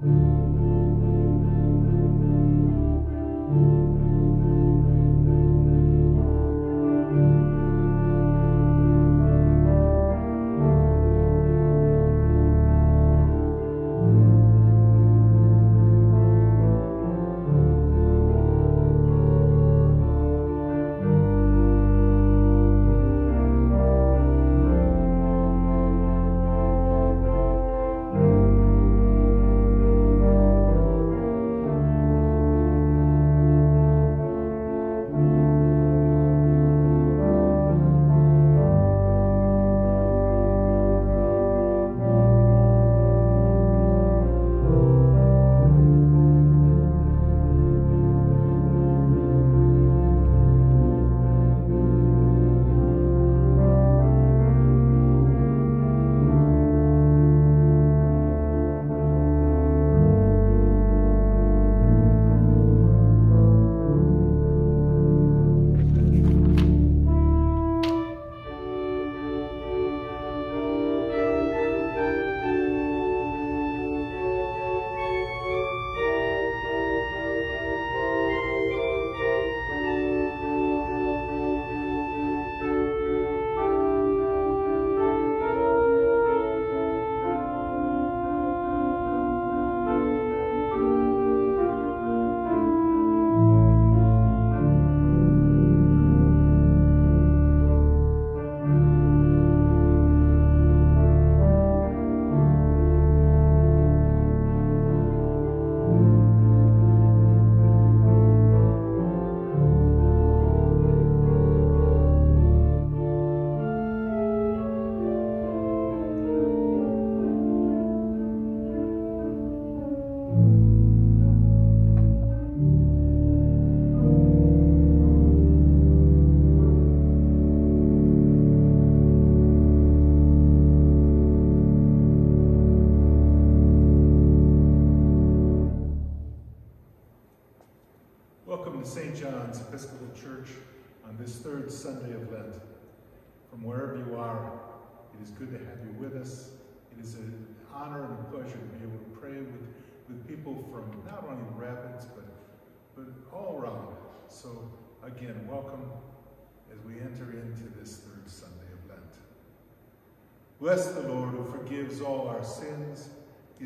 good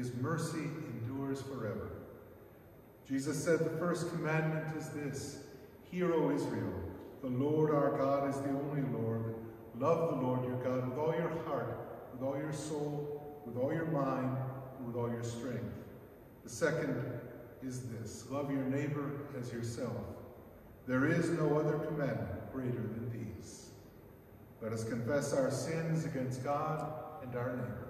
His mercy endures forever. Jesus said the first commandment is this, Hear, O Israel, the Lord our God is the only Lord. Love the Lord your God with all your heart, with all your soul, with all your mind, and with all your strength. The second is this, love your neighbor as yourself. There is no other commandment greater than these. Let us confess our sins against God and our neighbor.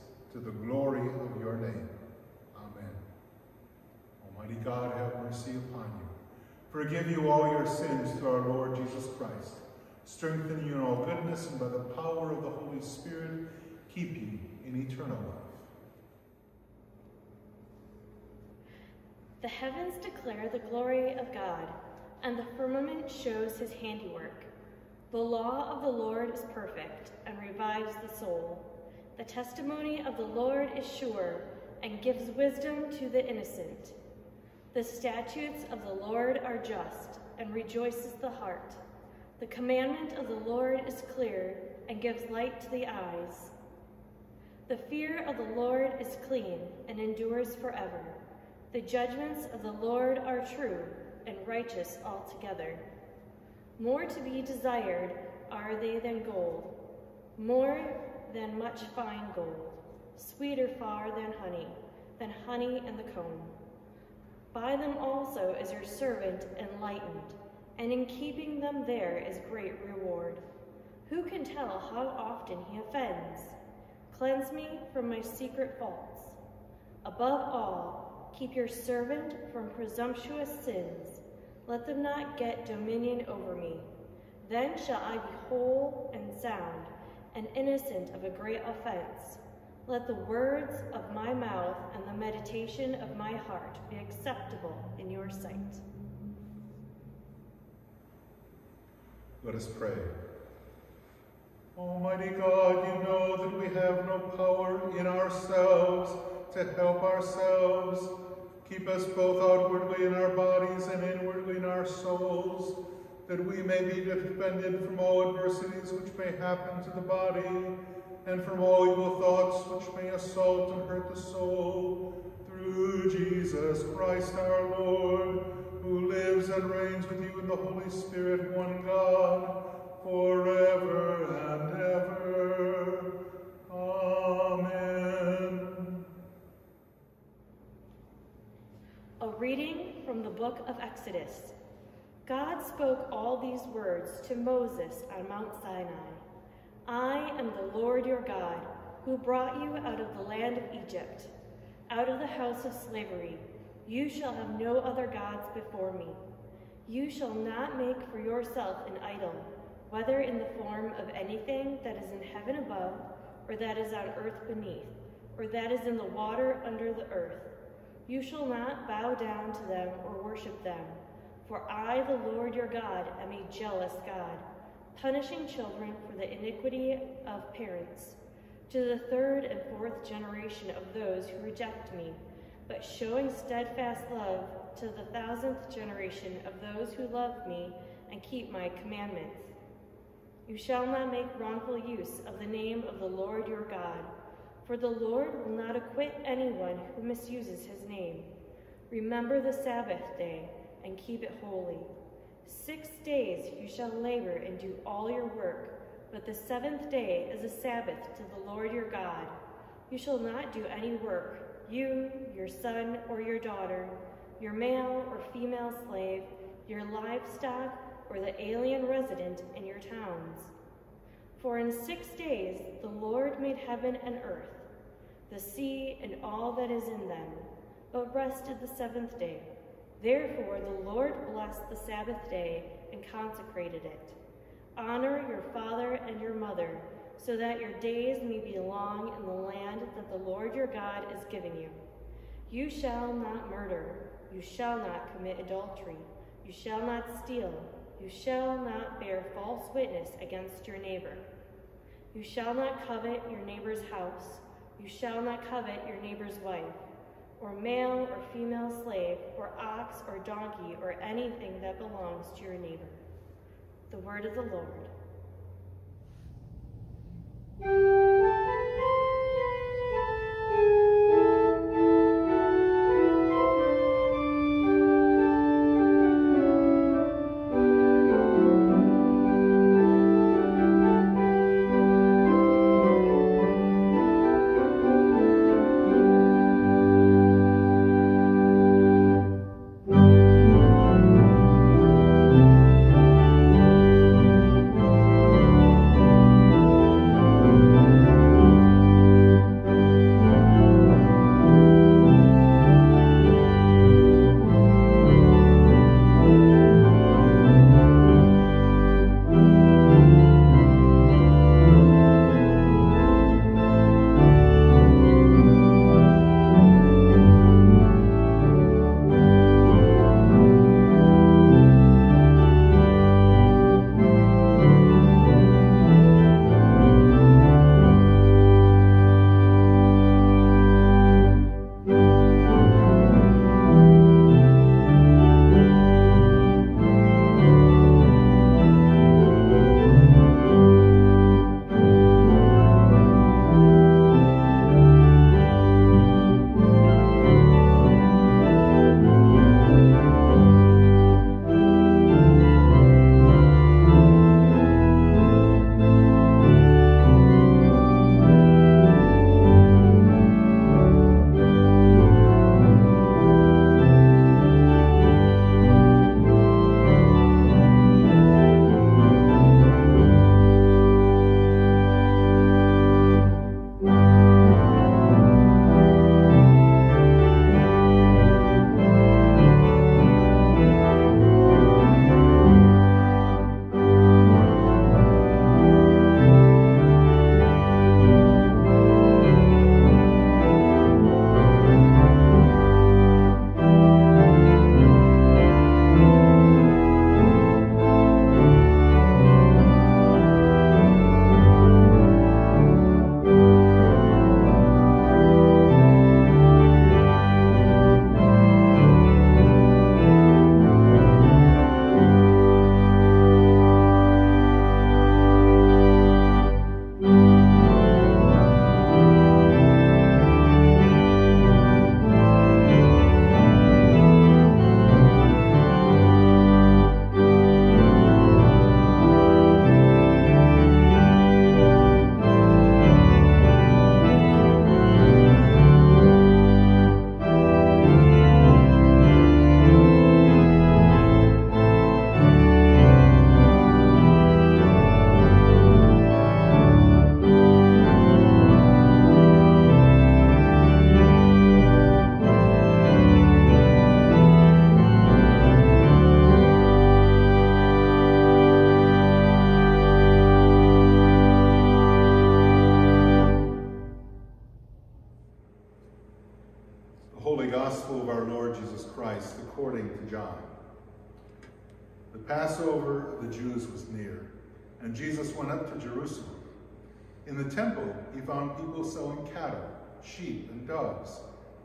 to the glory of your name. Amen. Almighty God, have mercy upon you. Forgive you all your sins through our Lord Jesus Christ strengthen you in all goodness, and by the power of the Holy Spirit, keep you in eternal life. The heavens declare the glory of God, and the firmament shows his handiwork. The law of the Lord is perfect and revives the soul. The testimony of the Lord is sure and gives wisdom to the innocent. The statutes of the Lord are just and rejoices the heart. The commandment of the Lord is clear and gives light to the eyes. The fear of the Lord is clean and endures forever. The judgments of the Lord are true and righteous altogether. More to be desired are they than gold, more than much fine gold, sweeter far than honey, than honey in the comb. By them also is your servant enlightened and in keeping them there is great reward. Who can tell how often he offends? Cleanse me from my secret faults. Above all, Keep your servant from presumptuous sins. Let them not get dominion over me. Then shall I be whole and sound, and innocent of a great offense. Let the words of my mouth and the meditation of my heart be acceptable in your sight. Let us pray. Almighty God, you know that we have no power in ourselves to help ourselves. Keep us both outwardly in our bodies and inwardly in our souls, that we may be defended from all adversities which may happen to the body, and from all evil thoughts which may assault and hurt the soul, through Jesus Christ our Lord, who lives and reigns with you in the Holy Spirit, one God, forever and ever. Amen. A reading from the book of Exodus. God spoke all these words to Moses on Mount Sinai. I am the Lord your God, who brought you out of the land of Egypt, out of the house of slavery. You shall have no other gods before me. You shall not make for yourself an idol, whether in the form of anything that is in heaven above, or that is on earth beneath, or that is in the water under the earth. You shall not bow down to them or worship them. For I, the Lord your God, am a jealous God, punishing children for the iniquity of parents, to the third and fourth generation of those who reject me, but showing steadfast love to the thousandth generation of those who love me and keep my commandments. You shall not make wrongful use of the name of the Lord your God, for the Lord will not acquit anyone who misuses his name. Remember the Sabbath day and keep it holy. Six days you shall labor and do all your work, but the seventh day is a Sabbath to the Lord your God. You shall not do any work, you, your son or your daughter, your male or female slave, your livestock, or the alien resident in your towns. For in six days the Lord made heaven and earth, the sea and all that is in them, but rested the seventh day. Therefore the Lord blessed the Sabbath day and consecrated it. Honor your father and your mother, so that your days may be long in the land that the Lord your God is giving you. You shall not murder. You shall not commit adultery. You shall not steal. You shall not bear false witness against your neighbor. You shall not covet your neighbor's house. You shall not covet your neighbor's wife or male or female slave, or ox or donkey, or anything that belongs to your neighbor. The word of the Lord. Went up to Jerusalem. In the temple, he found people selling cattle, sheep, and doves,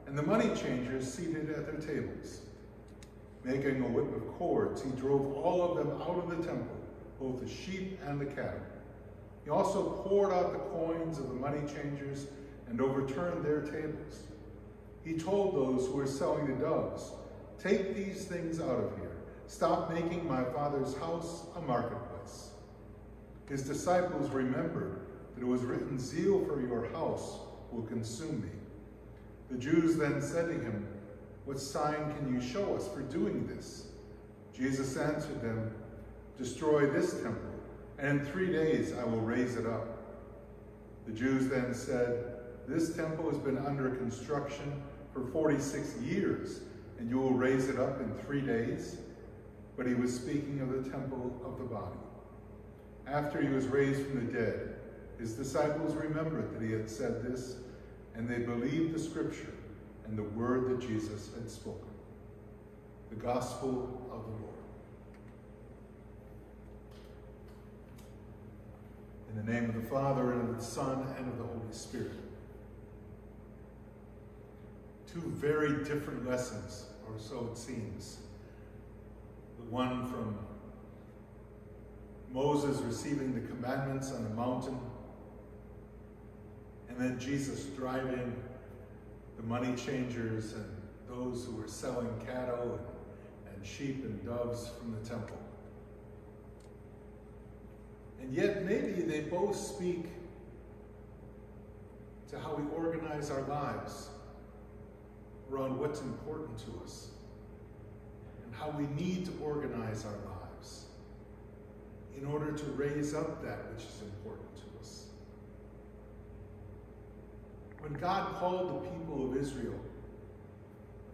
and the money changers seated at their tables. Making a whip of cords, he drove all of them out of the temple, both the sheep and the cattle. He also poured out the coins of the money changers and overturned their tables. He told those who were selling the doves, Take these things out of here. Stop making my father's house a marketplace. His disciples remembered that it was written, Zeal for your house will consume me. The Jews then said to him, What sign can you show us for doing this? Jesus answered them, Destroy this temple, and in three days I will raise it up. The Jews then said, This temple has been under construction for 46 years, and you will raise it up in three days? But he was speaking of the temple of the body. After he was raised from the dead, his disciples remembered that he had said this, and they believed the scripture and the word that Jesus had spoken. The gospel of the Lord. In the name of the Father, and of the Son, and of the Holy Spirit. Two very different lessons, or so it seems. The one from Moses receiving the commandments on the mountain, and then Jesus driving the money changers and those who were selling cattle and, and sheep and doves from the temple. And yet, maybe they both speak to how we organize our lives around what's important to us and how we need to organize our lives in order to raise up that which is important to us. When God called the people of Israel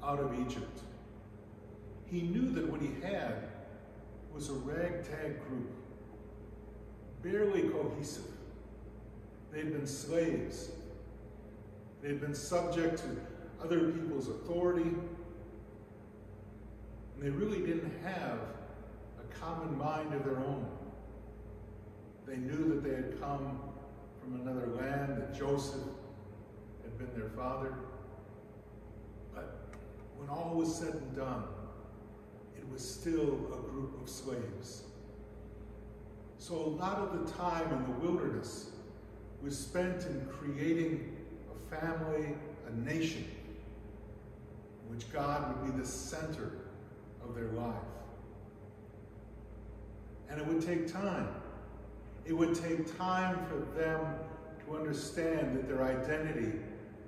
out of Egypt, he knew that what he had was a ragtag group, barely cohesive. They'd been slaves. They'd been subject to other people's authority. And they really didn't have a common mind of their own. They knew that they had come from another land, that Joseph had been their father. But when all was said and done, it was still a group of slaves. So a lot of the time in the wilderness was spent in creating a family, a nation, in which God would be the center of their life. And it would take time. It would take time for them to understand that their identity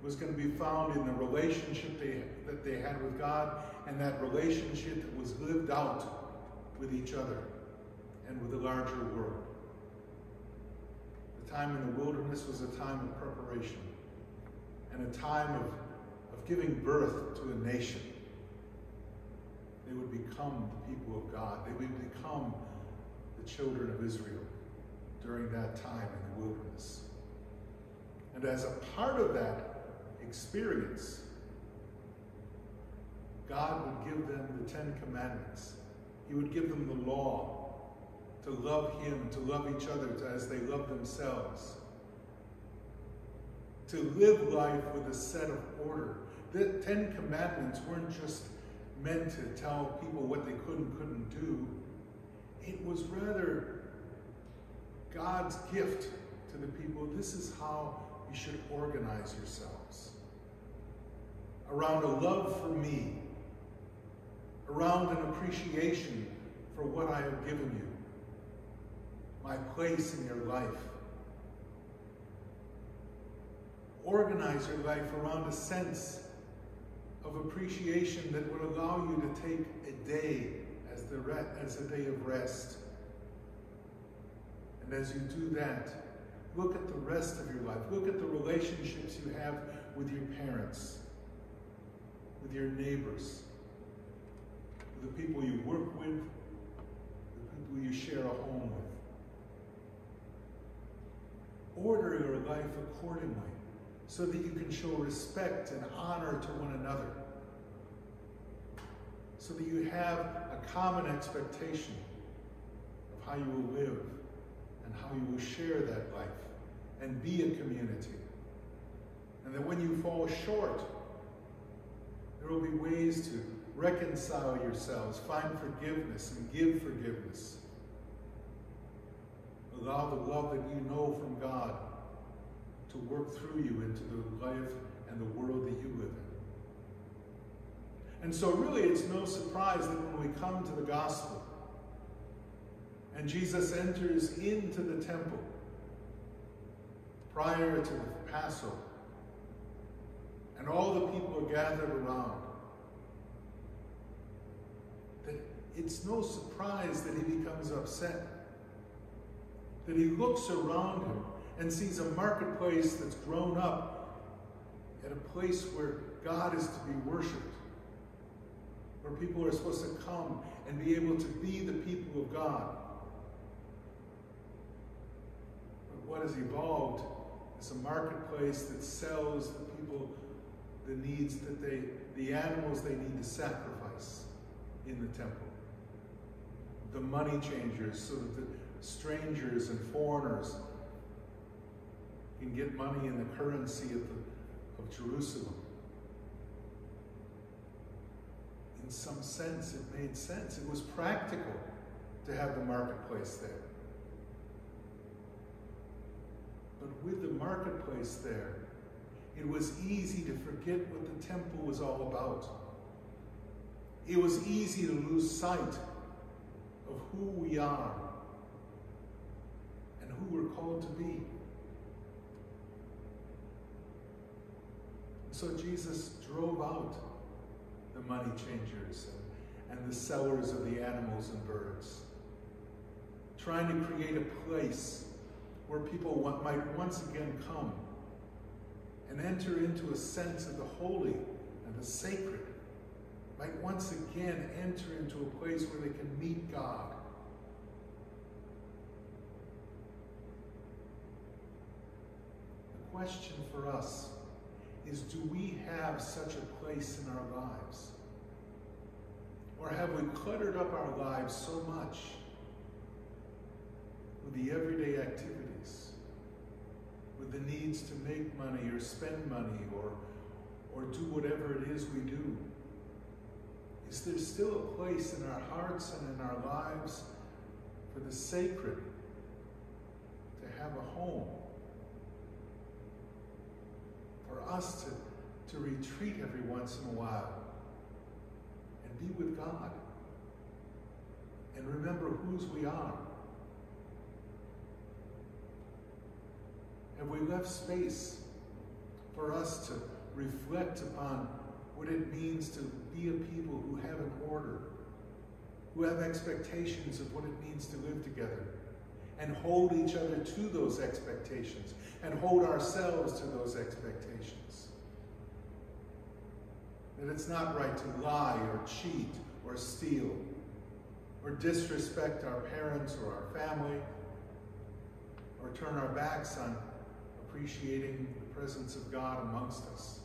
was going to be found in the relationship they, that they had with God and that relationship that was lived out with each other and with the larger world. The time in the wilderness was a time of preparation and a time of, of giving birth to a nation. They would become the people of God. They would become the children of Israel during that time in the wilderness. And as a part of that experience, God would give them the Ten Commandments. He would give them the law to love Him, to love each other as they love themselves, to live life with a set of order. The Ten Commandments weren't just meant to tell people what they could and couldn't do. It was rather God's gift to the people. This is how you should organize yourselves. Around a love for me, around an appreciation for what I have given you, my place in your life. Organize your life around a sense of appreciation that would allow you to take a day as, the as a day of rest. And as you do that, look at the rest of your life. Look at the relationships you have with your parents, with your neighbors, with the people you work with, the people you share a home with. Order your life accordingly so that you can show respect and honor to one another, so that you have a common expectation of how you will live and how you will share that life and be a community. And that when you fall short, there will be ways to reconcile yourselves, find forgiveness, and give forgiveness. Allow the love that you know from God to work through you into the life and the world that you live in. And so, really, it's no surprise that when we come to the gospel and Jesus enters into the temple prior to the Passover, and all the people are gathered around, that it's no surprise that he becomes upset. That he looks around him and sees a marketplace that's grown up at a place where God is to be worshiped, where people are supposed to come and be able to be the people of God. But what has evolved is a marketplace that sells the people the needs that they, the animals they need to sacrifice in the temple. The money changers, so that the strangers and foreigners can get money in the currency of, the, of Jerusalem. In some sense, it made sense. It was practical to have the marketplace there. But with the marketplace there, it was easy to forget what the temple was all about. It was easy to lose sight of who we are and who we're called to be. So Jesus drove out the money changers and, the sellers of the animals and birds, trying to create a place where people might once again come and enter into a sense of the holy and the sacred, might once again enter into a place where they can meet God. The question for us is do we have such a place in our lives? Or have we cluttered up our lives so much with the everyday activities, with the needs to make money or spend money or, or do whatever it is we do? Is there still a place in our hearts and in our lives for the sacred to have a home? for us to, to retreat every once in a while and be with God and remember whose we are. Have we left space for us to reflect upon what it means to be a people who have an order, who have expectations of what it means to live together, and hold each other to those expectations, and hold ourselves to those expectations. That it's not right to lie or cheat or steal or disrespect our parents or our family or turn our backs on appreciating the presence of God amongst us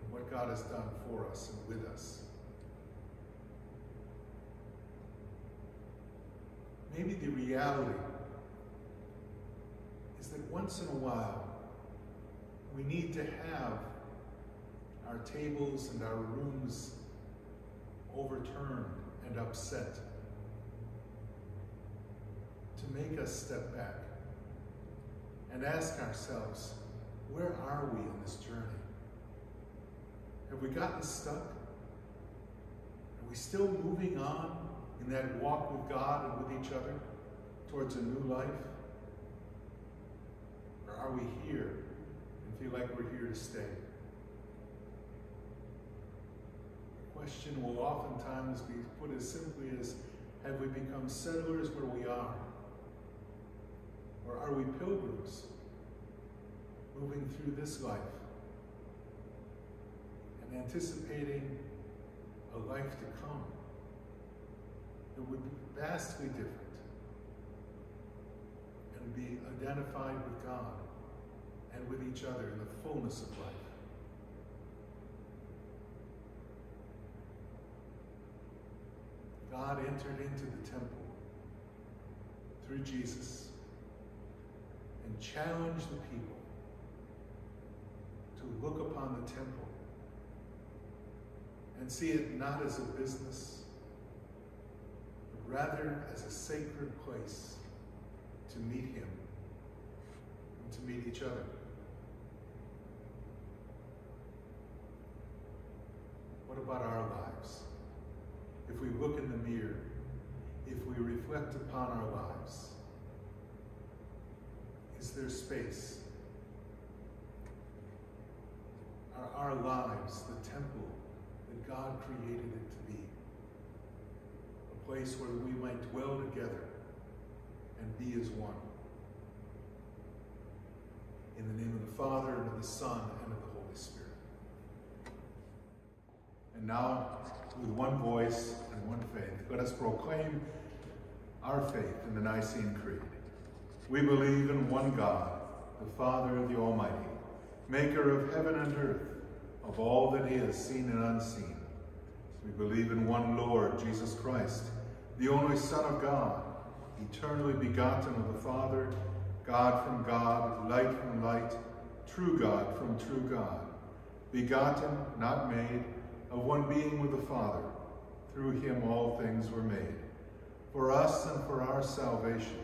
and what God has done for us and with us. Maybe the reality is that once in a while, we need to have our tables and our rooms overturned and upset to make us step back and ask ourselves, where are we in this journey? Have we gotten stuck? Are we still moving on in that walk with God and with each other towards a new life? Or are we here and feel like we're here to stay? The question will oftentimes be put as simply as have we become settlers where we are? Or are we pilgrims moving through this life and anticipating a life to come that would be vastly different? and be identified with God and with each other in the fullness of life. God entered into the temple through Jesus and challenge the people to look upon the temple and see it not as a business, but rather as a sacred place to meet Him and to meet each other. What about our lives? If we look in the mirror, if we reflect upon our lives, is there space? Are our lives the temple that God created it to be? A place where we might dwell together and be as one. In the name of the Father, and of the Son, and of the Holy Spirit. And now, with one voice and one faith, let us proclaim our faith in the Nicene Creed. We believe in one God, the Father of the Almighty, maker of heaven and earth, of all that he has seen and unseen. We believe in one Lord, Jesus Christ, the only Son of God, eternally begotten of the Father, God from God, light from light, true God from true God, begotten, not made, of one being with the Father. Through him all things were made. For us and for our salvation,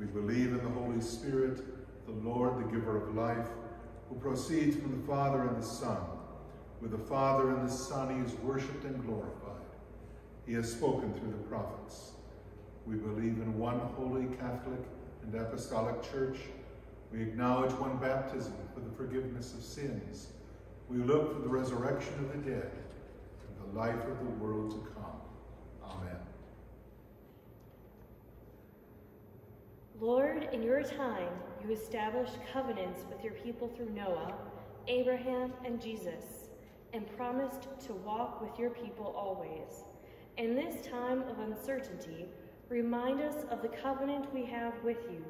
We believe in the Holy Spirit, the Lord, the giver of life, who proceeds from the Father and the Son. With the Father and the Son he is worshipped and glorified. He has spoken through the prophets. We believe in one holy Catholic and Apostolic Church. We acknowledge one baptism for the forgiveness of sins. We look for the resurrection of the dead and the life of the world to come. Amen. Lord, in your time, you established covenants with your people through Noah, Abraham, and Jesus, and promised to walk with your people always. In this time of uncertainty, remind us of the covenant we have with you.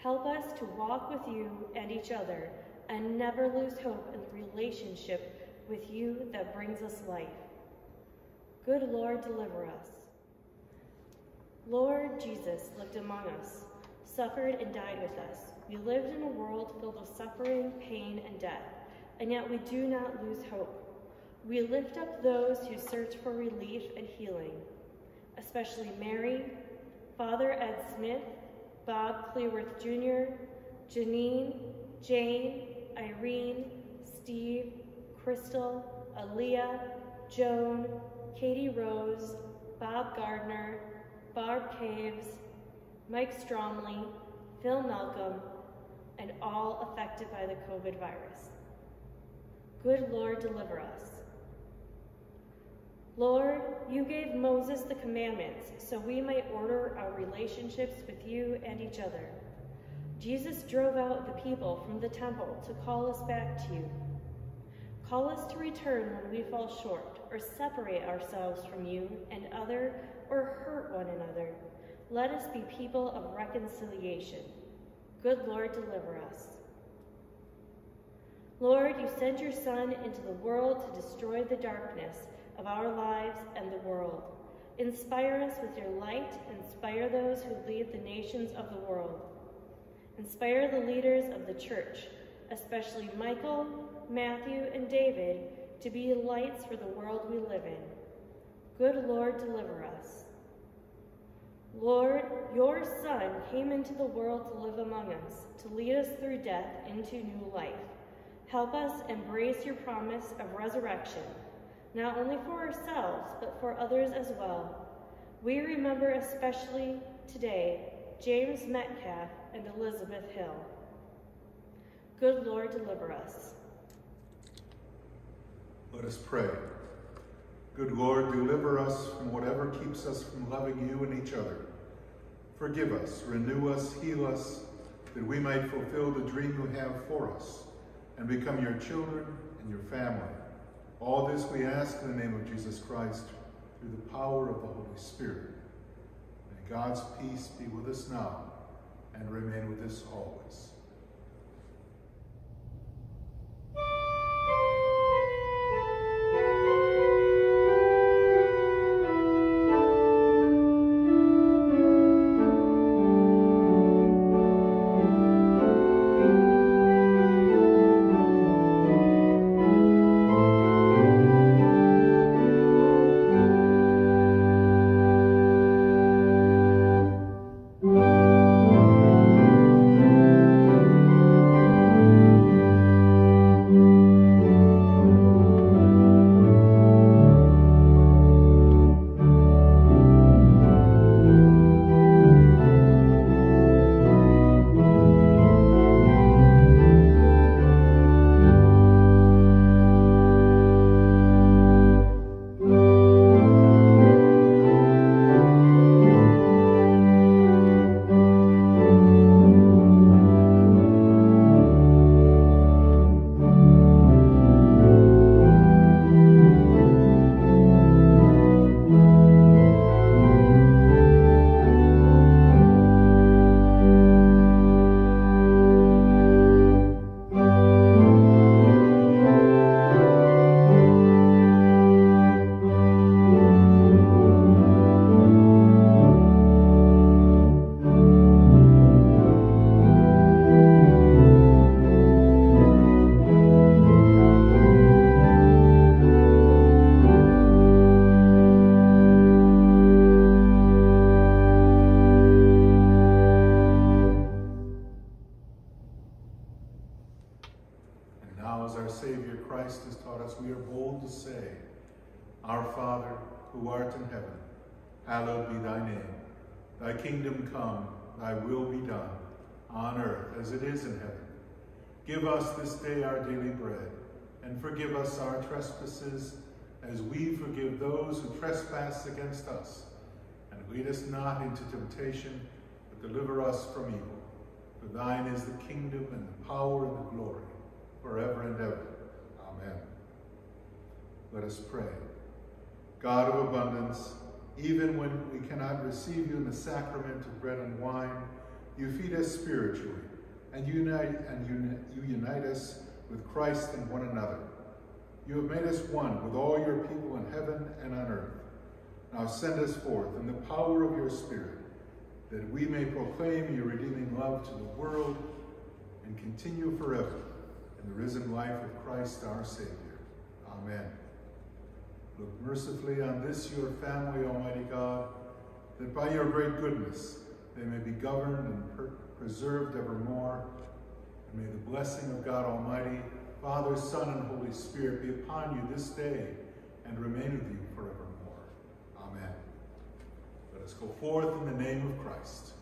Help us to walk with you and each other and never lose hope in the relationship with you that brings us life. Good Lord, deliver us. Lord Jesus lived among us, suffered and died with us. We lived in a world filled with suffering, pain, and death, and yet we do not lose hope. We lift up those who search for relief and healing, especially Mary, Father Ed Smith, Bob Clearworth Jr., Janine, Jane, Irene, Steve, Crystal, Aaliyah, Joan, Katie Rose, Bob Gardner, Barb Caves, Mike Stromley, Phil Malcolm, and all affected by the COVID virus. Good Lord, deliver us. Lord, you gave Moses the commandments so we might order our relationships with you and each other. Jesus drove out the people from the temple to call us back to you. Call us to return when we fall short or separate ourselves from you and other or hurt one another. Let us be people of reconciliation. Good Lord, deliver us. Lord, you sent your Son into the world to destroy the darkness of our lives and the world. Inspire us with your light. Inspire those who lead the nations of the world. Inspire the leaders of the church, especially Michael, Matthew, and David, to be lights for the world we live in. Good Lord, deliver us. Lord, your Son came into the world to live among us, to lead us through death into new life. Help us embrace your promise of resurrection not only for ourselves, but for others as well. We remember especially today James Metcalf and Elizabeth Hill. Good Lord, deliver us. Let us pray. Good Lord, deliver us from whatever keeps us from loving you and each other. Forgive us, renew us, heal us, that we might fulfill the dream you have for us and become your children and your family. All this we ask in the name of Jesus Christ through the power of the Holy Spirit. May God's peace be with us now and remain with us always. Give us this day our daily bread, and forgive us our trespasses, as we forgive those who trespass against us. And lead us not into temptation, but deliver us from evil. For thine is the kingdom, and the power, and the glory, forever and ever. Amen. Let us pray. God of abundance, even when we cannot receive you in the sacrament of bread and wine, you feed us spiritually and unite and you unite us with Christ and one another. You have made us one with all your people in heaven and on earth. Now send us forth in the power of your Spirit, that we may proclaim your redeeming love to the world and continue forever in the risen life of Christ our Savior. Amen. Look mercifully on this your family, Almighty God, that by your great goodness they may be governed and preserved evermore. And may the blessing of God Almighty, Father, Son, and Holy Spirit be upon you this day and remain with you forevermore. Amen. Let us go forth in the name of Christ.